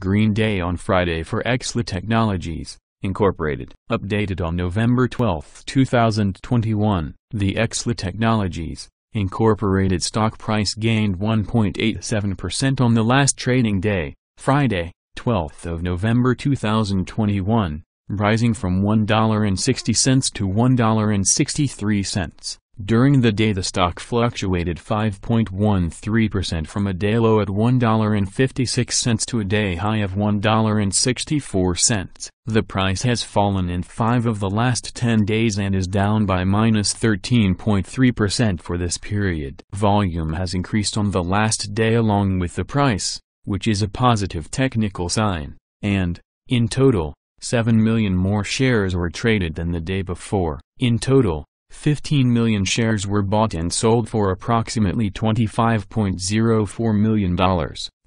Green Day on Friday for Exela Technologies, Incorporated. Updated on November 12, 2021, the Exela Technologies, Incorporated stock price gained 1.87% on the last trading day, Friday, 12th of November 2021, rising from $1.60 to $1.63. During the day the stock fluctuated 5.13% from a day low at $1.56 to a day high of $1.64. The price has fallen in five of the last 10 days and is down by minus 13.3% for this period. Volume has increased on the last day along with the price, which is a positive technical sign, and, in total, 7 million more shares were traded than the day before. In total, 15 million shares were bought and sold for approximately $25.04 million.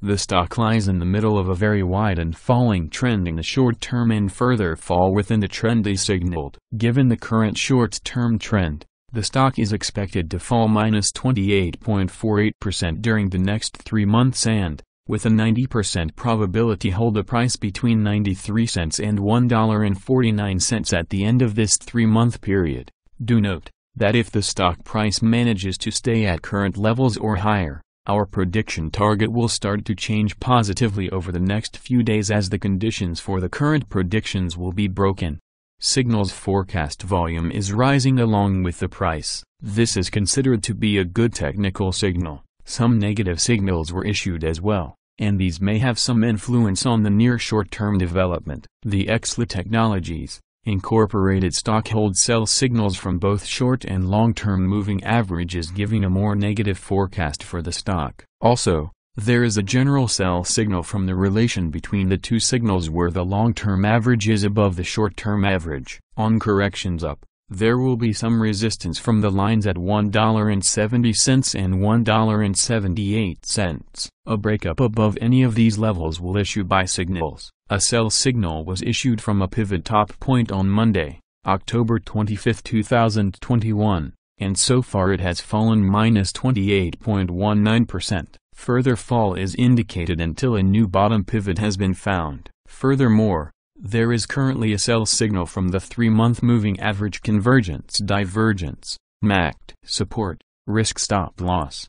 The stock lies in the middle of a very wide and falling trend in the short term and further fall within the trend is signaled. Given the current short-term trend, the stock is expected to fall minus 28.48% during the next three months and, with a 90% probability hold a price between 93 cents and $1.49 at the end of this three-month period. Do note, that if the stock price manages to stay at current levels or higher, our prediction target will start to change positively over the next few days as the conditions for the current predictions will be broken. Signals forecast volume is rising along with the price. This is considered to be a good technical signal. Some negative signals were issued as well, and these may have some influence on the near short-term development. The Exela Technologies, Incorporated stock holds sell signals from both short and long-term moving averages giving a more negative forecast for the stock. Also, there is a general sell signal from the relation between the two signals where the long-term average is above the short-term average. On corrections up, there will be some resistance from the lines at $1.70 and $1.78. A breakup above any of these levels will issue buy signals. A sell signal was issued from a pivot top point on Monday, October 25, 2021, and so far it has fallen minus 28.19%. Further fall is indicated until a new bottom pivot has been found. Furthermore, there is currently a sell signal from the three-month moving average convergence divergence, MACD, support, risk stop loss.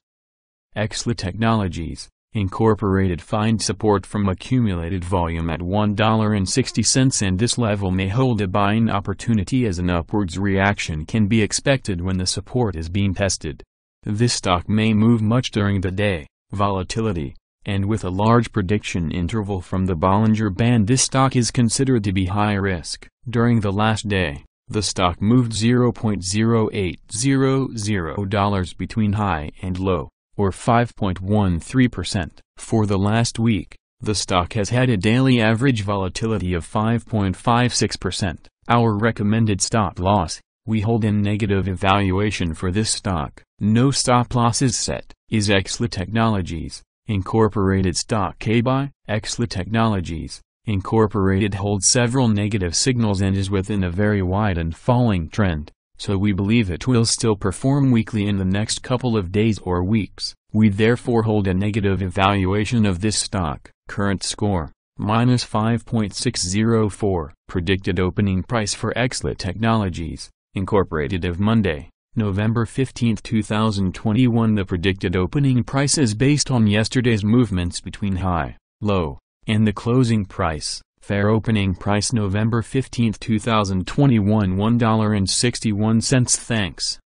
Exela Technologies, Incorporated find support from accumulated volume at $1.60 and this level may hold a buying opportunity as an upwards reaction can be expected when the support is being tested. This stock may move much during the day, volatility, and with a large prediction interval from the Bollinger Band this stock is considered to be high risk. During the last day, the stock moved $0.0800 between high and low or 5.13%. For the last week, the stock has had a daily average volatility of 5.56%. Our recommended stop loss, we hold in negative evaluation for this stock. No stop loss is set, is Exela Technologies, Incorporated stock A buy, Exela Technologies, Incorporated holds several negative signals and is within a very wide and falling trend so we believe it will still perform weakly in the next couple of days or weeks. We therefore hold a negative evaluation of this stock. Current score, minus 5.604. Predicted opening price for Exela Technologies, Incorporated of Monday, November 15, 2021 The predicted opening price is based on yesterday's movements between high, low, and the closing price. Fair opening price November 15, 2021 $1.61 Thanks.